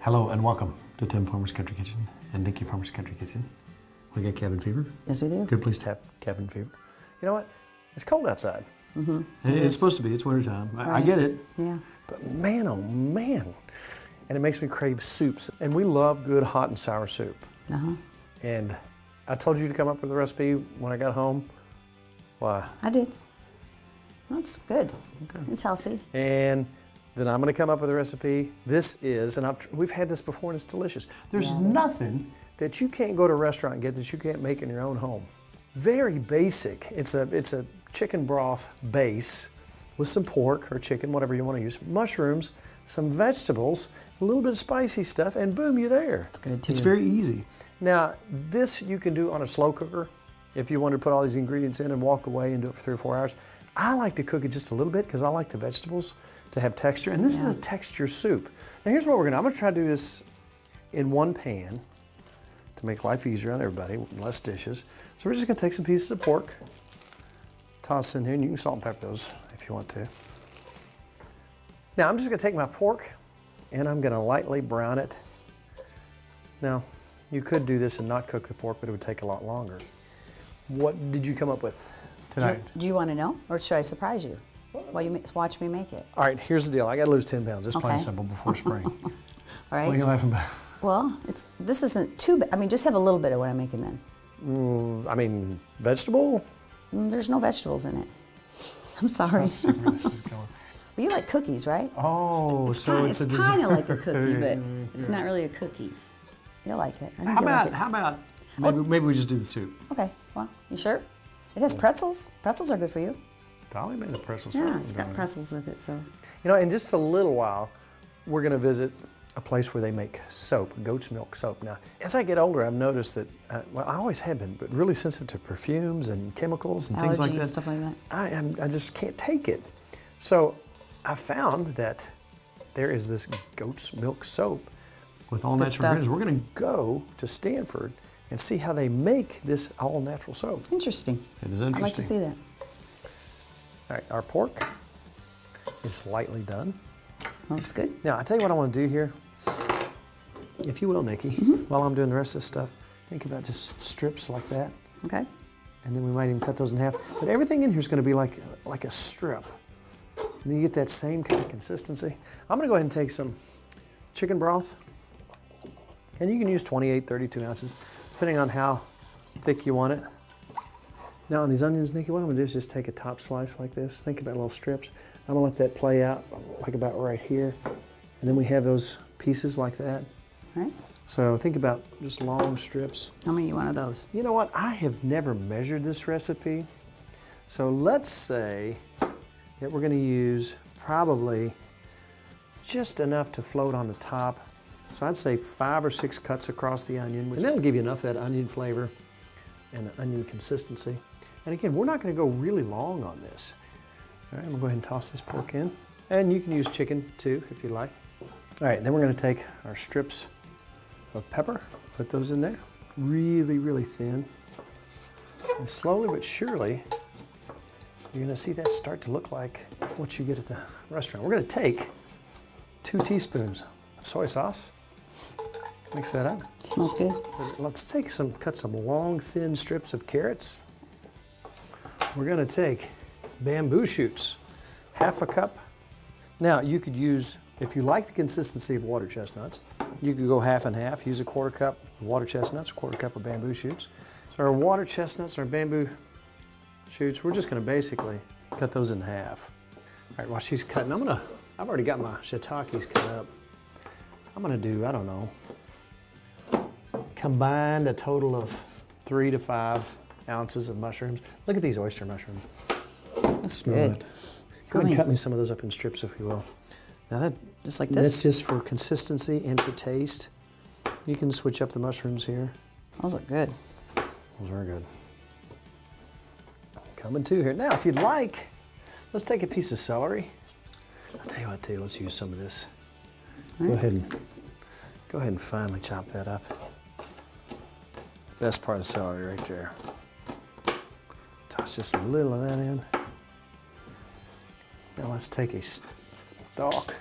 Hello and welcome to Tim Farmer's Country Kitchen and Nikki Farmer's Country Kitchen. We got cabin fever. Yes, we do. Good place to have cabin fever. You know what? It's cold outside. It- it's supposed to be. It's wintertime. I, I get it. Yeah. But man, oh man. And it makes me crave soups. And we love good hot and sour soup. Uh huh. And I told you to come up with a recipe when I got home. Why? I did. That's good. Okay. It's healthy. And then I'm going to come up with a recipe. This is, and I've, we've had this before and it's delicious. There's nothing that you can't go to a restaurant and get that you can't make in your own home. Very basic. It's a, it's a chicken broth base with some pork or chicken, whatever you want to use, mushrooms, some vegetables, a little bit of spicy stuff, and boom, you're there. It's good too. It's very easy. Now, this you can do on a slow cooker if you want to put all these ingredients in and walk away and do it for three or four hours. I like to cook it just a little bit because I like the vegetables to have texture. And this is a texture soup. Now, here's what we're going to do. I'm going to try to do this in one pan to make life easier on everybody, less dishes. So we're just going to take some pieces of pork, toss in here, and you can salt and pepper those if you want to. Now, I'm just going to take my pork and I'm going to lightly brown it. Now, you could do this and not cook the pork, but it would take a lot longer. What did you come up with tonight? do you want to know, or should I surprise you? While you watch me make it. All right, here's the deal. I got to lose 10 pounds. It's plain Okay. and simple before spring. All What are you laughing about? Well, it's this isn't too bad. I mean, just have a little bit of what I'm making then. Mm, I mean, vegetable? Mm, There's no vegetables in it. I'm sorry. Let's see where this is going. But you like cookies, right? Oh, so Kinda- it's, it's kind of like a cookie, but it's not really a cookie. You'll like it. How about like it. how about maybe maybe we just do the soup? Okay. Well, you sure? It has pretzels. Pretzels are good for you. Dolly made a pretzel Yeah, it's got pretzels with it, so. You know, in just a little while, we're going to visit a place where they make soap, goat's milk soap. Now, as I get older, I've noticed that, uh, well, I always have been, but really sensitive to perfumes and chemicals and things like Allergies, that. stuff like that. I, am, I just can't take it. So I found that there is this goat's milk soap with all Good natural ingredients. We're going to go to Stanford and see how they make this all natural soap. Interesting. It is interesting. I'd like to see that. All right, our pork is lightly done. Looks good. Now, I tell you what I want to do here. If you will, Nikki, mm-hmm. while I'm doing the rest of this stuff, think about just strips like that. Okay. And then we might even cut those in half. But everything in here is going to be like, like a strip. And then you get that same kind of consistency. I'm going to go ahead and take some chicken broth. And you can use 28, 32 ounces, depending on how thick you want it. Now on these onions, Nikki, what I'm to do is just take a top slice like this. Think about little strips. I'm to let that play out like about right here. And then we have those pieces like that. All right. So think about just long strips. How many you want of those? You know what? I have never measured this recipe. So let's say that we're going to use probably just enough to float on the top. So I'd say five or six cuts across the onion, and that'll give you enough of that onion flavor and the onion consistency. And again, we're not going to go really long on this. All right, I'm to go ahead and toss this pork in. And you can use chicken too if you like. All right, then we're going to take our strips of pepper, put those in there, really, really thin. And slowly but surely, you're gonna see that start to look like what you get at the restaurant. We're gonna take two teaspoons of soy sauce, mix that up. Smells good. Let's take some, cut some long, thin strips of carrots. We're gonna take bamboo shoots, half a cup. Now, you could use, if you like the consistency of water chestnuts, you could go half and half. Use a quarter cup of water chestnuts, a quarter cup of bamboo shoots. So our water chestnuts, our bamboo shoots, we're just gonna basically cut those in half. All right, while she's cutting, I'm gonna, I've already got my shiitakes cut up. I'm gonna do, I don't know, combined a total of three to five ounces of mushrooms. Look at these oyster mushrooms. That's Smell good. it. Go ahead and cut me some of those up in strips if you will. Now that Just like this. that's just for consistency and for taste. You can switch up the mushrooms here. Those look good. Those are good. Coming to here. Now, if you'd like, let's take a piece of celery. I'll tell you what, too, let's use some of this. Go ahead and go ahead and finely chop that up. Best part of celery right there. Toss just a little of that in. Now let's take a stalk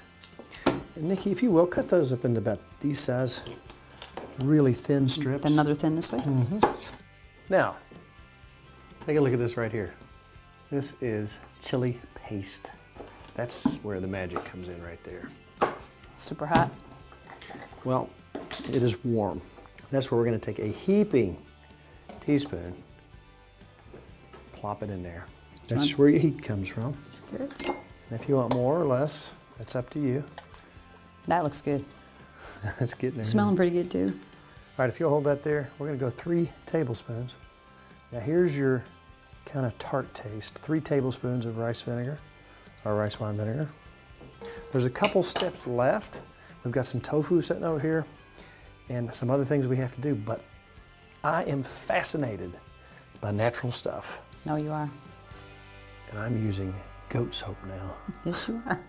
And Nikki, if you will, cut those up into about these size, really thin strips. Another thin this way. Mm-hmm. Now, take a look at this right here. This is chili paste. That's where the magic comes in right there. Super hot. Well, it is warm. That's where we're going to take a heaping teaspoon, plop it in there. That's where your heat comes from. Good. And if you want more or less, that's up to you. That looks good. That's getting there. Smelling pretty good too. All right, if you'll hold that there, we're going to go three tablespoons. Now here's your kind of tart taste. Three tablespoons of rice vinegar, or rice wine vinegar. There's a couple steps left. We've got some tofu sitting over here and some other things we have to do, but I am fascinated by natural stuff, No, you are. and I'm using goat soap now. Yes, you are.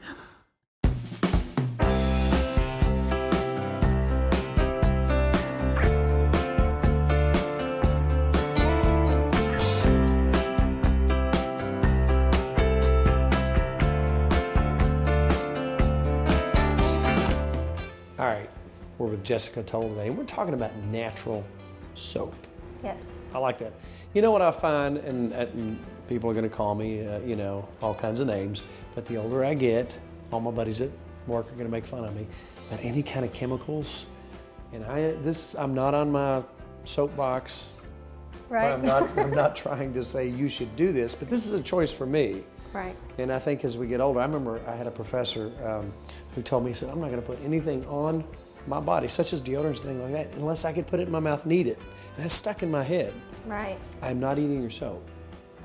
With Jessica Toll today, and we're talking about natural soap. Yes. I like that. You know what I find, and, and people are going to call me, uh, you know, all kinds of names, but the older I get, all my buddies at work are going to make fun of me. But any kind of chemicals, and I this I'm not on my soapbox. Right. I'm not. I'm not trying to say you should do this, but this is a choice for me. Right. And I think as we get older, I remember I had a professor um, who told me, he said, I'm not going to put anything on my body, such as deodorants, things like that, unless I could put it in my mouth and eat it. And that's stuck in my head. Right. I'm not eating your soap.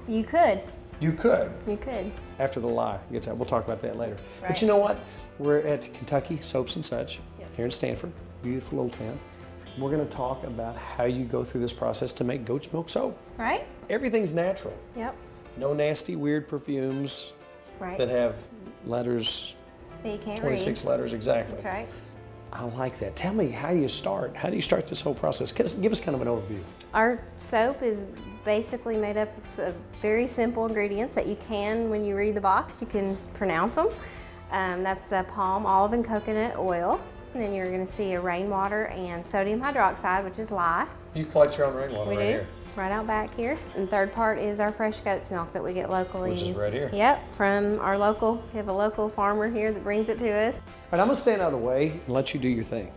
You could. You could. You could. After the lye gets out. We'll talk about that later. Right. But you know what? We're at Kentucky Soaps and Such Yes. here in Stanford. Beautiful little town. We're going to talk about how you go through this process to make goat's milk soap. Right? Everything's natural. Yep. No nasty, weird perfumes Right. that have letters, you can't 26 read. letters exactly. That's right. I like that. Tell me how you start. How do you start this whole process? Give us, give us kind of an overview. Our soap is basically made up of very simple ingredients that you can, when you read the box, you can pronounce them. Um, that's uh, palm, olive, and coconut oil. And then you're going to see a rainwater and sodium hydroxide, which is lye. You collect your own rainwater We do. Right out back here. And third part is our fresh goat's milk that we get locally. Which is right here. Yep, from our local, we have a local farmer here that brings it to us. Right, I'm to stand out of the way and let you do your thing.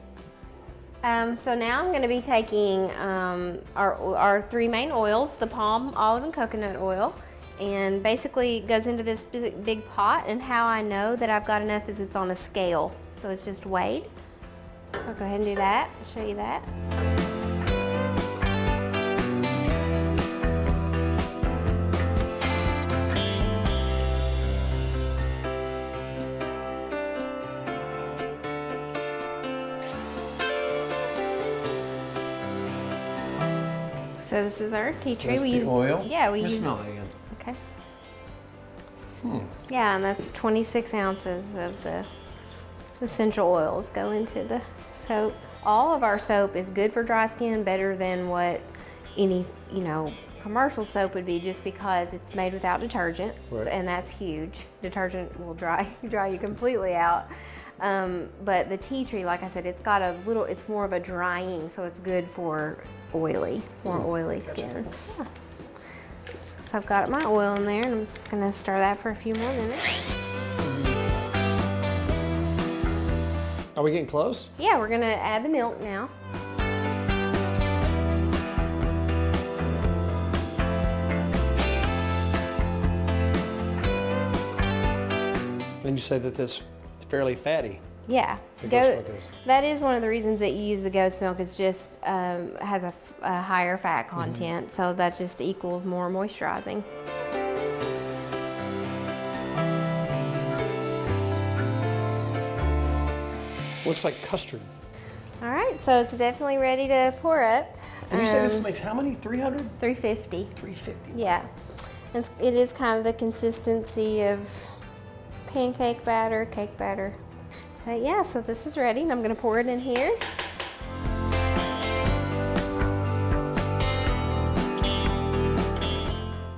Um, so now I'm going to be taking um, our, our three main oils, the palm, olive, and coconut oil, and basically goes into this big, pot. And how I know that I've got enough is it's on a scale. So it's just weighed. So I'll go ahead and do that. Show you that. This is our tea tree. That's we the use oil? Yeah, we Let me use. smell it again. Okay. Yeah, and that's 26 ounces of the essential oils go into the soap. All of our soap is good for dry skin, better than what any, you know, commercial soap would be just because it's made without detergent, Right. and that's huge. Detergent will dry dry you completely out. Um, but the tea tree, like I said, it's got a little, it's more of a drying, so it's good for oily, more mm. oily skin. Yeah. So I've got my oil in there and I'm just gonna stir that for a few more minutes. Are we getting close? Yeah, we're gonna add the milk now. Then you say that this is fairly fatty. Yeah, The is. that is one of the reasons that you use the goat's milk. Is just um, has a, higher fat content, so that just equals more moisturizing. Looks like custard. All right, so it's definitely ready to pour up. And you say this Um, makes how many? 300? 350. 350. Yeah, it's, it is kind of the consistency of pancake batter, cake batter. But yeah, so this is ready, and I'm gonna pour it in here.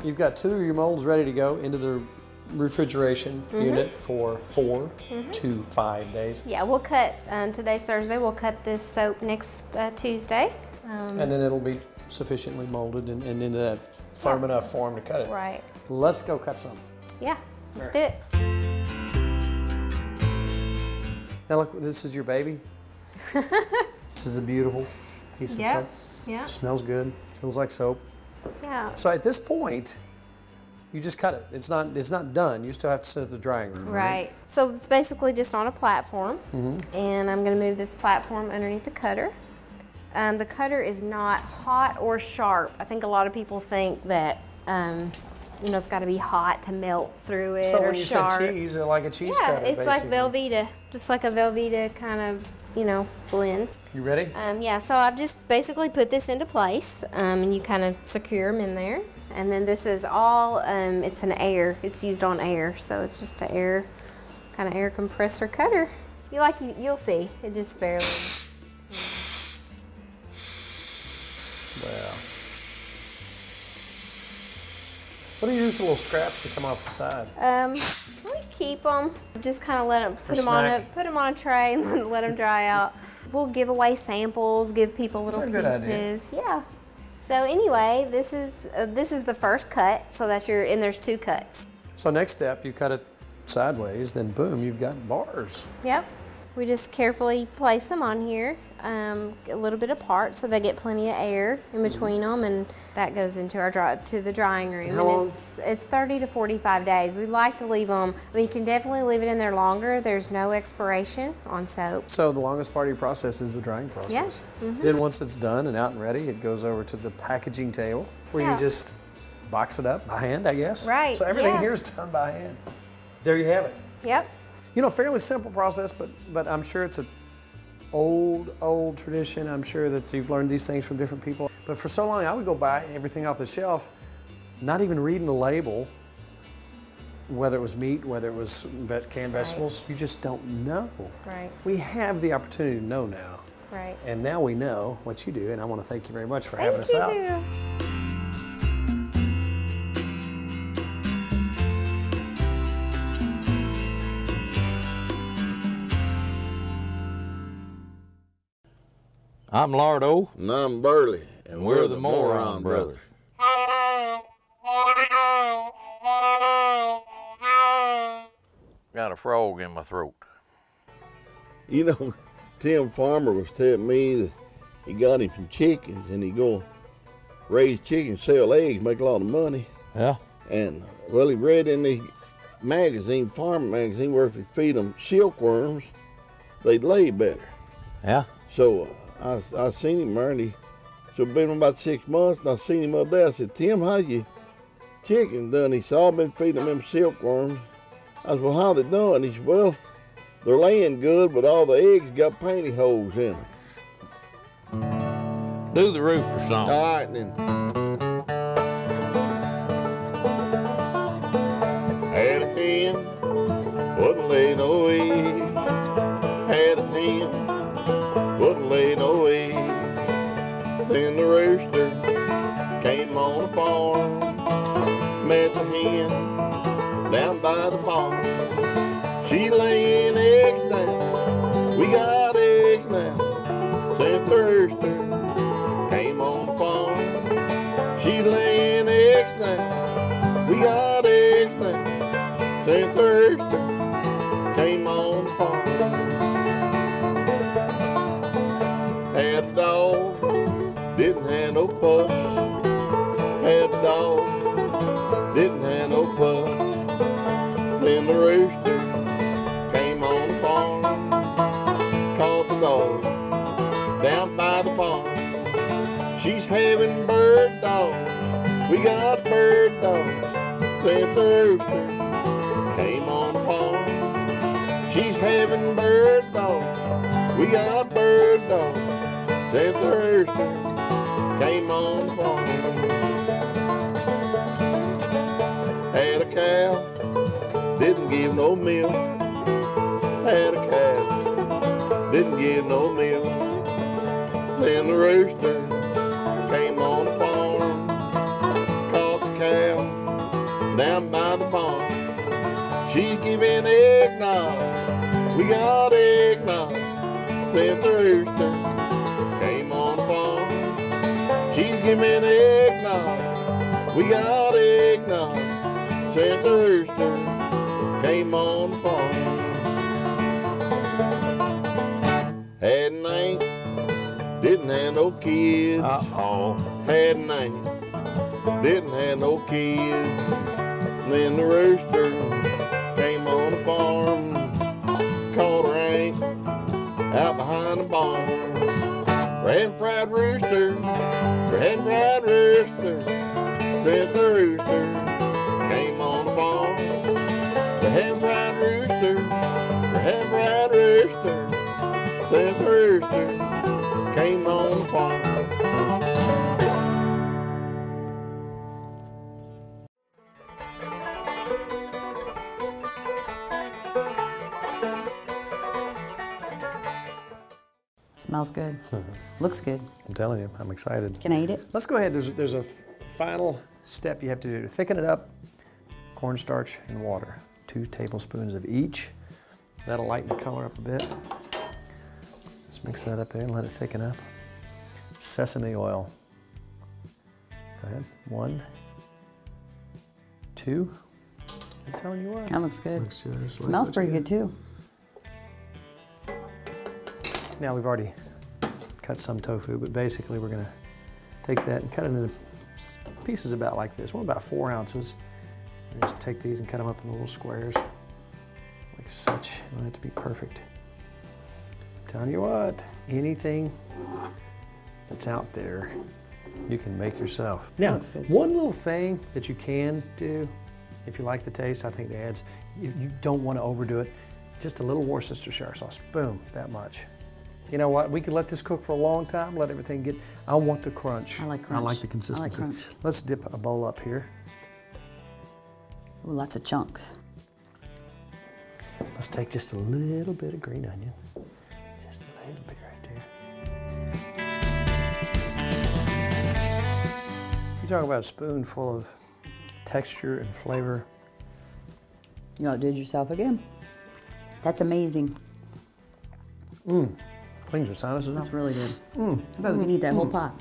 You've got two of your molds ready to go into the refrigeration Mm-hmm. unit for 4 to five days, Yeah, we'll cut, um, today's Thursday, we'll cut this soap next uh, Tuesday. Um, and then it'll be sufficiently molded and, and into that firm enough form to cut it. right. Let's go cut some. Yeah, let's do it. Now look, this is your baby. this is a beautiful piece of soap. Yeah. Smells good. Feels like soap. Yeah. So at this point, you just cut it. It's not it's not done. You still have to sit at the drying room. Right. So it's basically just on a platform, Mm-hmm. and I'm going to move this platform underneath the cutter. Um, the cutter is not hot or sharp. I think a lot of people think that um, you know it's got to be hot to melt through it So when you sharp. said cheese, it's like a cheese yeah, cutter. it's like basically. Velveeta, just like a Velveeta kind of you know blend. You ready? Um, yeah, so I've just basically put this into place, um, and you kind of secure them in there. And then this is all, um, it's an air, it's used on air, so it's just an air, kind of air compressor cutter. You like, you, you'll see, it just barely. Well. What do you do with the little scraps that come off the side? Um, we keep them, just kind of let them, put them on a, put them on a tray and let them dry out. We'll give away samples, give people little a good idea. pieces. Yeah. So anyway, this is uh, this is the first cut. So that's your and there's two cuts. So next step, you cut it sideways, then boom, you've got bars. Yep. We just carefully place them on here, um, a little bit apart, so they get plenty of air in between them, and that goes into our dry, to the drying room. How and long- it's it's 30 to 45 days. We like to leave them. I mean, you can definitely leave it in there longer. There's no expiration on soap. So the longest part of your process is the drying process. Mm-hmm. Then once it's done and out and ready, it goes over to the packaging table where Yeah. you just box it up by hand, I guess. Right, So everything yeah. here is done by hand. There you have it. Yep. You know, fairly simple process, but but I'm sure it's a old, old tradition. I'm sure that you've learned these things from different people. But for so long, I would go buy everything off the shelf, not even reading the label, whether it was meat, whether it was canned vegetables. You just don't know. Right. We have the opportunity to know now. Right. And now we know what you do, and I want to thank you very much for having Thank us out. I'm Lardo. And I'm Burley, and We're the Moron Brothers. Got a frog in my throat. You know, Tim Farmer was telling me that he got him some chickens, and he go raise chickens, sell eggs, make a lot of money. Yeah. And well, he read in the magazine, farm magazine, where if you feed them silkworms, they'd lay better. Yeah. So uh, I I seen him he so been about six months, and I seen him up there. I said, Tim, how you chickens done? He said, I've been feeding them silkworms. I said, well, how they done? He said, well, they're laying good, but all the eggs got pantyhose in them. Do the rooster song. All right, then. Then the rooster came on the farm, met the hen down by the pond. She laying eggs now, we got eggs now. Said the rooster came on the farm. She laying eggs now. We got eggs now. St. Thursday came on the farm. Had a dog, didn't have no puss. Had a dog, didn't have no puss. Then the rooster came on the farm. Caught the dog down by the pond. She's having bird dogs. We got bird dogs. Said the rooster came on the farm. She's having bird dogs. We got bird dogs. Said rooster came on the farm. Had a cow, didn't give no milk. Had a cow, didn't give no milk. Then the rooster came on the farm, caught the cow down by the pond. eggnog. We got eggnog. Said the She's an eggnog. We got eggnog. Said the rooster came on the farm. Had an aunt, didn't have no kids. Uh-oh. Had an aunt, didn't have no kids. And Then the rooster Smells good. Looks good. I'm telling you, I'm excited. Can I eat it? Let's go ahead. There's, there's a final step you have to do to thicken it up. Cornstarch and water, two tablespoons of each. That'll lighten the color up a bit. Let's mix that up there and let it thicken up. Sesame oil. Go ahead. One, two. I'm telling you what. That looks good. Looks just like Smells pretty you good too. Now we've already cut some tofu, but basically we're gonna take that and cut it into pieces about like this, one about four ounces. And just take these and cut them up in little squares, like such. You don't have to be perfect. I'm telling you what, anything that's out there, you can make yourself. Now, one little thing that you can do, if you like the taste, I think it adds, you, you don't want to overdo it. Just a little Worcestershire sauce, boom, that much. You know what? We could let this cook for a long time. Let everything get. I want the crunch. I like crunch. I like the consistency. I like crunch. Let's dip a bowl up here. Ooh, lots of chunks. Let's take just a little bit of green onion. Just a little bit right there. You talk about a spoonful of texture and flavor. You outdid yourself again. That's amazing. Mmm. Cleans your sinuses That's out. really good. Mm. How about we can eat that whole mm. pot?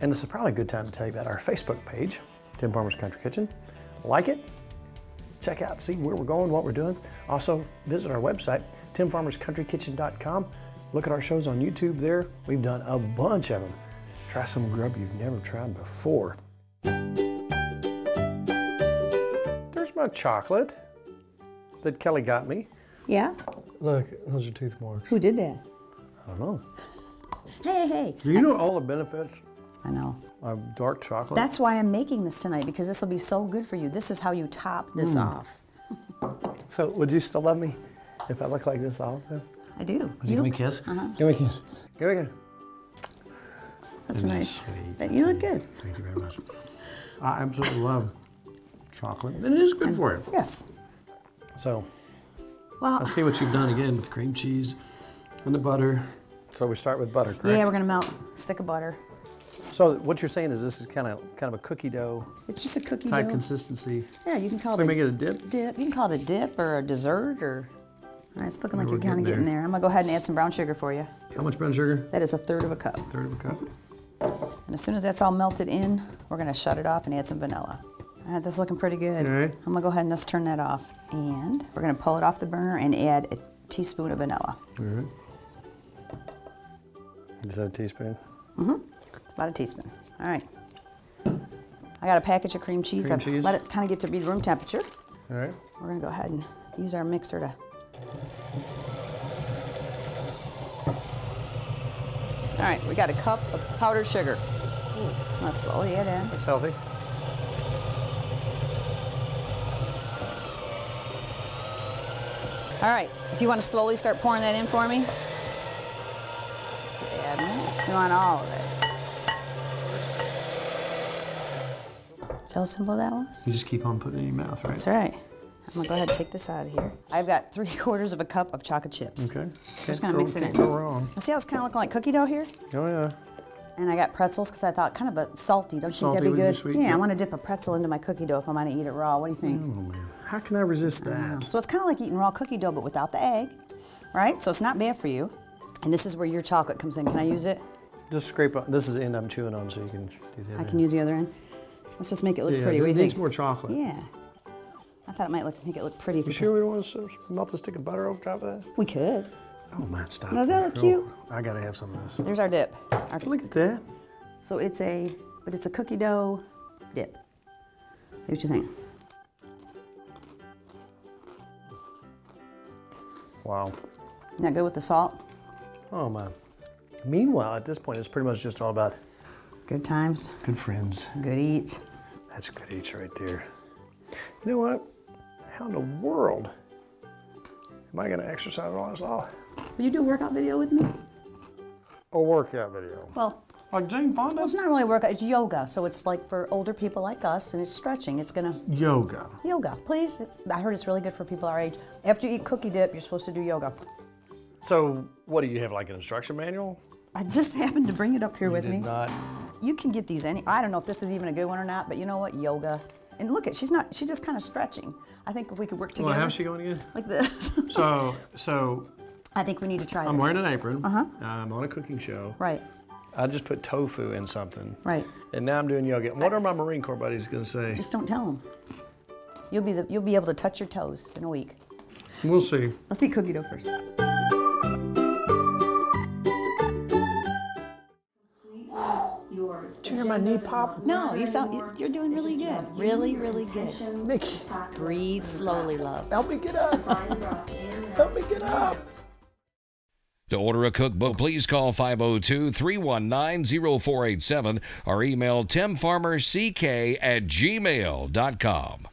And this is probably a good time to tell you about our Facebook page, Tim Farmer's Country Kitchen. Like it, check out, see where we're going, what we're doing. Also, visit our website, timfarmerscountrykitchen.com. Look at our shows on YouTube there. We've done a bunch of them. Try some grub you've never tried before. There's my chocolate that Kelly got me. Yeah? Look, those are tooth marks. Who did that? I don't know. Hey, hey. Do you know all the benefits I know. of dark chocolate? That's why I'm making this tonight because this will be so good for you. This is how you top this hmm. off. so, would you still love me if I look like this all the time? I do. Would you give me a kiss? Uh-huh. Give me a kiss. Give me a kiss. That's Isn't nice. sweet? That- You look good. Thank you very much. I absolutely love chocolate. And it is good for you. Yes. So, Well, I see what you've done again with cream cheese and the butter. so we start with butter, correct? yeah, we're gonna melt a stick of butter. So what you're saying is this is kind of kind of a cookie dough It's just a cookie Tight dough. consistency. yeah, you can call We it make a it a dip. dip. You can call it a dip or a dessert or. All right, it's looking like We're you're kind of getting there. there. I'm gonna go ahead and add some brown sugar for you. How much brown sugar? That is a third of a cup. Third of a cup. And as soon as that's all melted in, we're gonna shut it off and add some vanilla. All right, that's looking pretty good. All right. I'm gonna go ahead and just turn that off. And we're gonna pull it off the burner and add a teaspoon of vanilla. All right. Is that a teaspoon? Mm-hmm. It's about a teaspoon. All right. I got a package of cream cheese. Cream cheese. Let it kind of get to be room temperature. All right. We're gonna go ahead and use our mixer to. All right, we got a cup of powdered sugar. Let's slowly add in. That's healthy. All right, if you want to slowly start pouring that in for me. Just add it. You want all of it. See how simple that was? You just keep on putting it in your mouth, right? That's right. I'm gonna go ahead and take this out of here. I've got three quarters of a cup of chocolate chips. Okay. Just gonna go, mix it can't in. Go wrong. See how it's kind of looking like cookie dough here? Oh yeah. And I got pretzels because I thought kind of a salty. Don't you Salty think that'd be would be good? sweet, yeah, yeah. I want to dip a pretzel into my cookie dough if I'm gonna eat it raw. What do you think? Oh, man. How can I resist that? So it's kind of like eating raw cookie dough, but without the egg, right? So it's not bad for you. And this is where your chocolate comes in. Can I use it? Just scrape on. This is the end I'm chewing on, so you can do that. I can use the other end. Let's just make it look Yeah, pretty. it do you needs think? more chocolate. Yeah. I thought it might look make it look pretty. You sure we don't want to melt a stick of butter over top of that? We could. Oh man, stop. Does that look cute? Oh, I gotta have some of this. There's our dip. Our Look at that. So it's a, but it's a cookie dough dip. See what you think? Wow. Isn't that good with the salt? Oh man. Meanwhile, at this point, it's pretty much just all about Good times, good friends. good eats. That's good eats right there. You know what? How in the world am I gonna exercise all this all? Will you do a workout video with me? A workout video. Well, Like Jane Fonda? well, it's not really a workout. It's yoga. So it's like for older people like us, and it's stretching. It's gonna Yoga. yoga, please. It's, I heard it's really good for people our age. After you eat cookie dip, you're supposed to do yoga. So, what do you have, like an instruction manual? I just happened to bring it up here with Did me. not. You can get these any. I don't know if this is even a good one or not, but you know what? Yoga. And look at she's not. She's just kind of stretching. I think if we could work together. Well, how's she going again? Like this. So, so I think we need to try this. I'm this. wearing an apron. Uh-huh. I'm on a cooking show. Right, I just put tofu in something. right. And now I'm doing yoga. What are my Marine Corps buddies gonna say? Just don't tell them. You'll be the, you'll be able to touch your toes in a week. We'll see. Let's eat cookie dough first. Did you hear my knee pop? No, you sound you're doing really good. Really, really good. Nikki, Breathe slowly, love. help me get up. help me get up. To order a cookbook, please call 502 319 0487 or email timfarmerck at gmail.com.